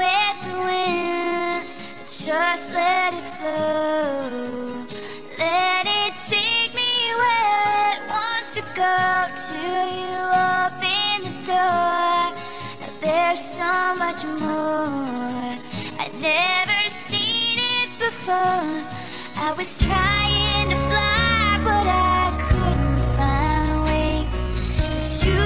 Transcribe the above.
with the wind. Just let it flow. Let it take me where it wants to go. Till you open the door. There's so much more. I'd never seen it before. I was trying to fly, but I couldn't find wings. But you